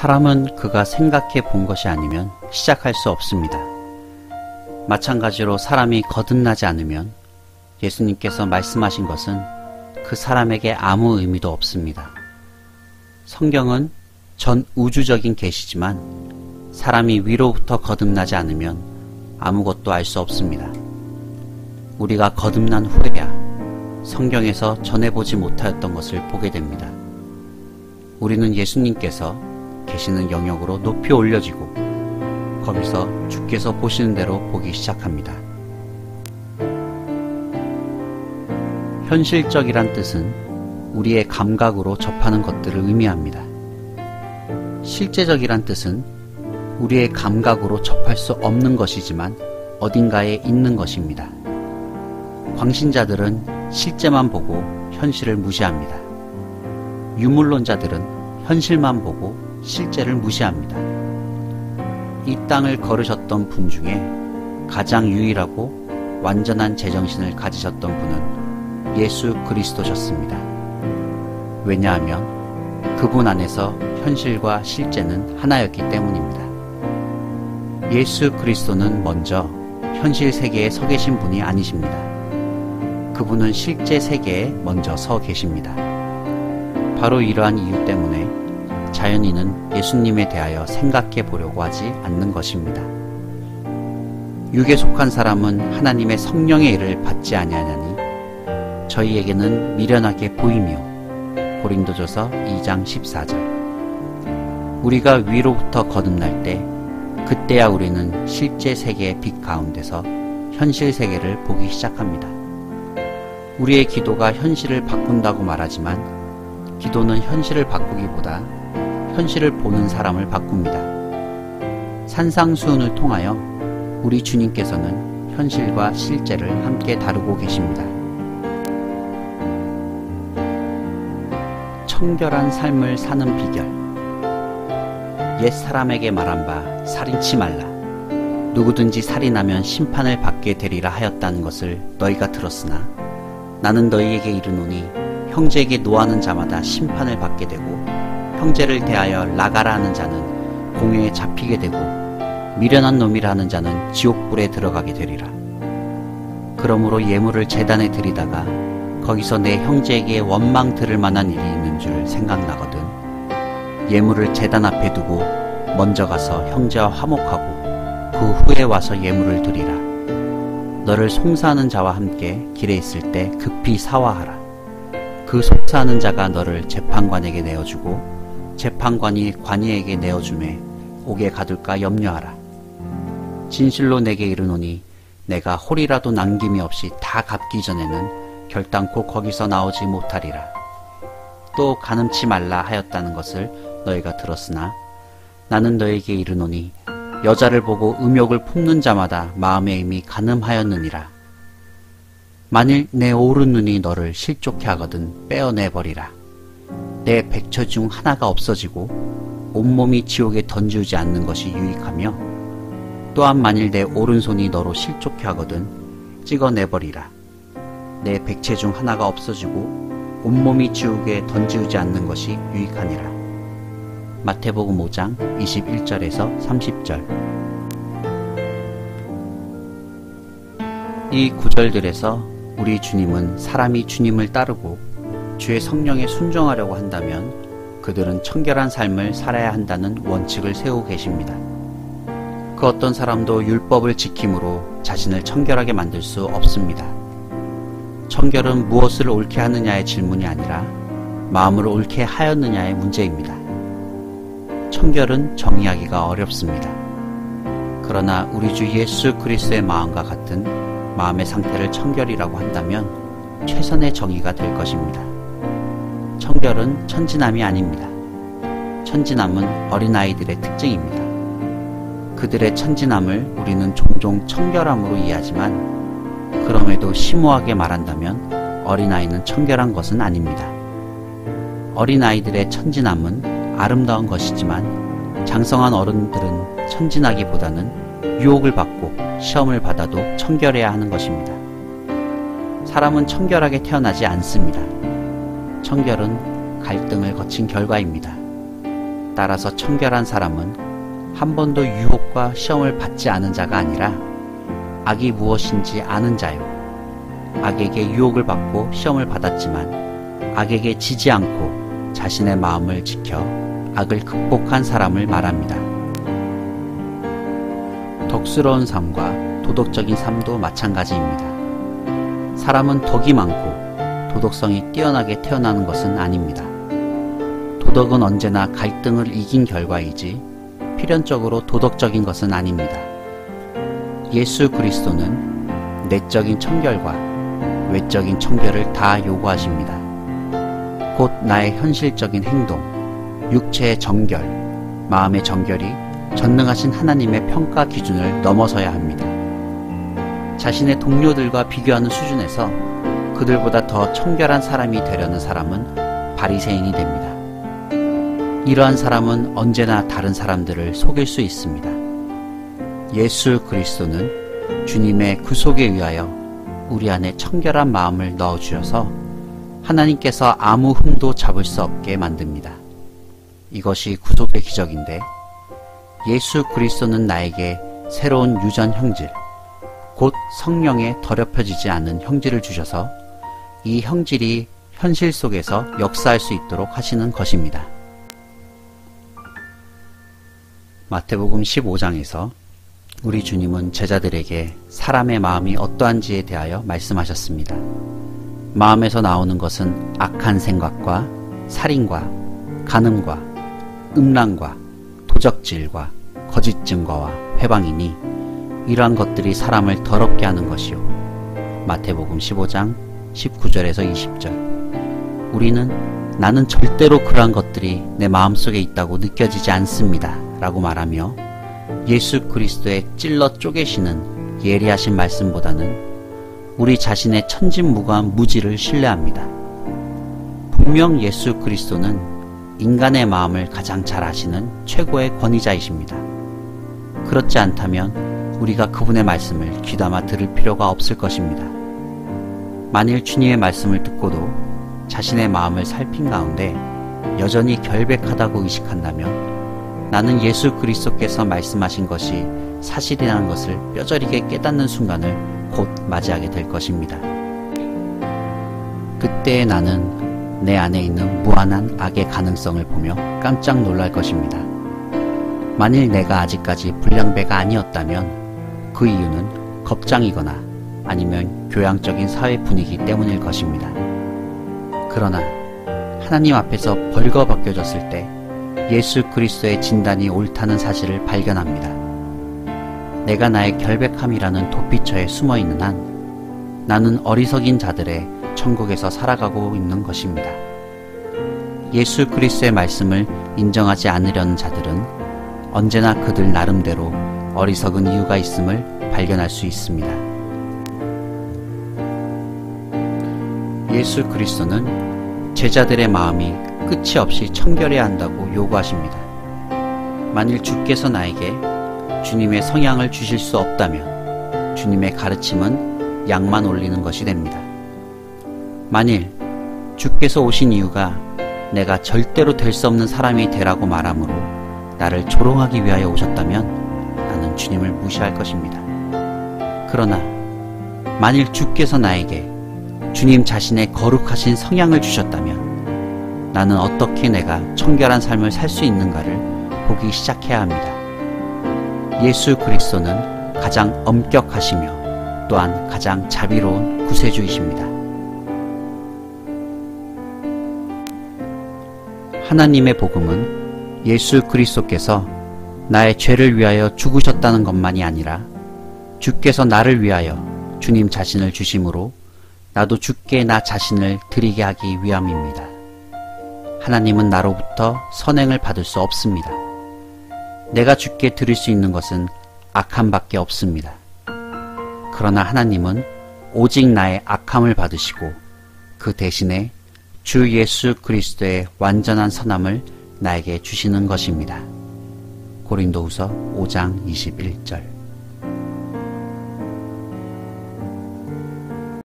사람은 그가 생각해 본 것이 아니면 시작할 수 없습니다. 마찬가지로 사람이 거듭나지 않으면 예수님께서 말씀하신 것은 그 사람에게 아무 의미도 없습니다. 성경은 전 우주적인 계시지만 사람이 위로부터 거듭나지 않으면 아무것도 알 수 없습니다. 우리가 거듭난 후에야 성경에서 전해보지 못하였던 것을 보게 됩니다. 우리는 예수님께서 계시는 영역으로 높이 올려지고 거기서 주께서 보시는 대로 보기 시작합니다. 현실적이란 뜻은 우리의 감각으로 접하는 것들을 의미합니다. 실제적이란 뜻은 우리의 감각으로 접할 수 없는 것이지만 어딘가에 있는 것입니다. 광신자들은 실제만 보고 현실을 무시합니다. 유물론자들은 현실만 보고 실제를 무시합니다. 이 땅을 걸으셨던 분 중에 가장 유일하고 완전한 제정신을 가지셨던 분은 예수 그리스도셨습니다. 왜냐하면 그분 안에서 현실과 실제는 하나였기 때문입니다. 예수 그리스도는 먼저 현실 세계에 서 계신 분이 아니십니다. 그분은 실제 세계에 먼저 서 계십니다. 바로 이러한 이유 때문에 자연인은 예수님에 대하여 생각해 보려고 하지 않는 것입니다. 육에 속한 사람은 하나님의 성령의 일을 받지 아니하냐니 저희에게는 미련하게 보이며 고린도전서 2장 14절 우리가 위로부터 거듭날 때 그때야 우리는 실제 세계의 빛 가운데서 현실 세계를 보기 시작합니다. 우리의 기도가 현실을 바꾼다고 말하지만 기도는 현실을 바꾸기보다 현실을 보는 사람을 바꿉니다. 산상수훈을 통하여 우리 주님께서는 현실과 실제를 함께 다루고 계십니다. 청결한 삶을 사는 비결. 옛 사람에게 말한 바 살인치 말라. 누구든지 살인하면 심판을 받게 되리라 하였다는 것을 너희가 들었으나 나는 너희에게 이르노니 형제에게 노하는 자마다 심판을 받게 되고 형제를 대하여 나가라 하는 자는 공회에 잡히게 되고 미련한 놈이라 하는 자는 지옥불에 들어가게 되리라. 그러므로 예물을 재단에 드리다가 거기서 내 형제에게 원망 들을 만한 일이 있는 줄 생각나거든. 예물을 재단 앞에 두고 먼저 가서 형제와 화목하고 그 후에 와서 예물을 드리라. 너를 송사하는 자와 함께 길에 있을 때 급히 사화하라. 그 송사하는 자가 너를 재판관에게 내어주고 재판관이 관이에게 내어주매 옥에 가둘까 염려하라. 진실로 내게 이르노니 내가 홀이라도 남김이 없이 다 갚기 전에는 결단코 거기서 나오지 못하리라. 또 가늠치 말라 하였다는 것을 너희가 들었으나 나는 너에게 이르노니 여자를 보고 음욕을 품는 자마다 마음에 이미 가늠하였느니라. 만일 내 오른 눈이 너를 실족해 하거든 빼어내버리라. 내 백처 중 하나가 없어지고 온몸이 지옥에 던지우지 않는 것이 유익하며 또한 만일 내 오른손이 너로 실족해 하거든 찍어내버리라. 내 백체 중 하나가 없어지고 온몸이 지옥에 던지우지 않는 것이 유익하니라. 마태복음 5장 21절에서 30절 이 구절들에서 우리 주님은 사람이 주님을 따르고 주의 성령에 순종하려고 한다면 그들은 청결한 삶을 살아야 한다는 원칙을 세우고 계십니다. 그 어떤 사람도 율법을 지킴으로 자신을 청결하게 만들 수 없습니다. 청결은 무엇을 옳게 하느냐의 질문이 아니라 마음을 옳게 하였느냐의 문제입니다. 청결은 정의하기가 어렵습니다. 그러나 우리 주 예수 그리스도의 마음과 같은 마음의 상태를 청결이라고 한다면 최선의 정의가 될 것입니다. 청결은 천진함이 아닙니다. 천진함은 어린아이들의 특징입니다. 그들의 천진함을 우리는 종종 청결함으로 이해하지만 그럼에도 심오하게 말한다면 어린아이는 청결한 것은 아닙니다. 어린아이들의 천진함은 아름다운 것이지만 장성한 어른들은 천진하기보다는 유혹을 받고 시험을 받아도 청결해야 하는 것입니다. 사람은 청결하게 태어나지 않습니다. 청결은 갈등을 거친 결과입니다. 따라서 청결한 사람은 한 번도 유혹과 시험을 받지 않은 자가 아니라 악이 무엇인지 아는 자요. 악에게 유혹을 받고 시험을 받았지만 악에게 지지 않고 자신의 마음을 지켜 악을 극복한 사람을 말합니다. 덕스러운 삶과 도덕적인 삶도 마찬가지입니다. 사람은 덕이 많고 도덕성이 뛰어나게 태어나는 것은 아닙니다. 도덕은 언제나 갈등을 이긴 결과이지 필연적으로 도덕적인 것은 아닙니다. 예수 그리스도는 내적인 청결과 외적인 청결을 다 요구하십니다. 곧 나의 현실적인 행동, 육체의 정결, 마음의 정결이 전능하신 하나님의 평가 기준을 넘어서야 합니다. 자신의 동료들과 비교하는 수준에서 그들보다 더 청결한 사람이 되려는 사람은 바리새인이 됩니다. 이러한 사람은 언제나 다른 사람들을 속일 수 있습니다. 예수 그리스도는 주님의 구속에 의하여 우리 안에 청결한 마음을 넣어 주셔서 하나님께서 아무 흠도 잡을 수 없게 만듭니다. 이것이 구속의 기적인데 예수 그리스도는 나에게 새로운 유전 형질, 곧 성령에 더럽혀지지 않은 형질을 주셔서 이 형질이 현실 속에서 역사할 수 있도록 하시는 것입니다. 마태복음 15장에서 우리 주님은 제자들에게 사람의 마음이 어떠한지에 대하여 말씀하셨습니다. 마음에서 나오는 것은 악한 생각과 살인과 간음과 음란과 도적질과 거짓 증거와 회방이니 이러한 것들이 사람을 더럽게 하는 것이요. 마태복음 15장 19절에서 20절. 우리는 나는 절대로 그러한 것들이 내 마음속에 있다고 느껴지지 않습니다. 라고 말하며 예수 그리스도의 찔러 쪼개시는 예리하신 말씀보다는 우리 자신의 천진무구한 무지를 신뢰합니다. 분명 예수 그리스도는 인간의 마음을 가장 잘 아시는 최고의 권위자이십니다. 그렇지 않다면 우리가 그분의 말씀을 귀담아 들을 필요가 없을 것입니다. 만일 주님의 말씀을 듣고도 자신의 마음을 살핀 가운데 여전히 결백하다고 의식한다면 나는 예수 그리스도께서 말씀하신 것이 사실이라는 것을 뼈저리게 깨닫는 순간을 곧 맞이하게 될 것입니다. 그때 나는 내 안에 있는 무한한 악의 가능성을 보며 깜짝 놀랄 것입니다. 만일 내가 아직까지 불량배가 아니었다면 그 이유는 겁장이거나 아니면 교양적인 사회 분위기 때문일 것입니다. 그러나 하나님 앞에서 벌거벗겨졌을 때 예수 그리스도의 진단이 옳다는 사실을 발견합니다. 내가 나의 결백함이라는 도피처에 숨어 있는 한 나는 어리석인 자들의 천국에서 살아가고 있는 것입니다. 예수 그리스도의 말씀을 인정하지 않으려는 자들은 언제나 그들 나름대로 어리석은 이유가 있음을 발견할 수 있습니다. 예수 그리스도는 제자들의 마음이 끝이 없이 청결해야 한다고 요구하십니다. 만일 주께서 나에게 주님의 성향을 주실 수 없다면 주님의 가르침은 양만 올리는 것이 됩니다. 만일 주께서 오신 이유가 내가 절대로 될 수 없는 사람이 되라고 말하므로 나를 조롱하기 위하여 오셨다면 나는 주님을 무시할 것입니다. 그러나 만일 주께서 나에게 주님 자신의 거룩하신 성향을 주셨다면 나는 어떻게 내가 청결한 삶을 살 수 있는가를 보기 시작해야 합니다. 예수 그리스도는 가장 엄격하시며 또한 가장 자비로운 구세주이십니다. 하나님의 복음은 예수 그리스도께서 나의 죄를 위하여 죽으셨다는 것만이 아니라 주께서 나를 위하여 주님 자신을 주심으로 나도 주께 나 자신을 드리게 하기 위함입니다. 하나님은 나로부터 선행을 받을 수 없습니다. 내가 주께 드릴 수 있는 것은 악함밖에 없습니다. 그러나 하나님은 오직 나의 악함을 받으시고 그 대신에 주 예수 그리스도의 완전한 선함을 나에게 주시는 것입니다. 고린도후서 5장 21절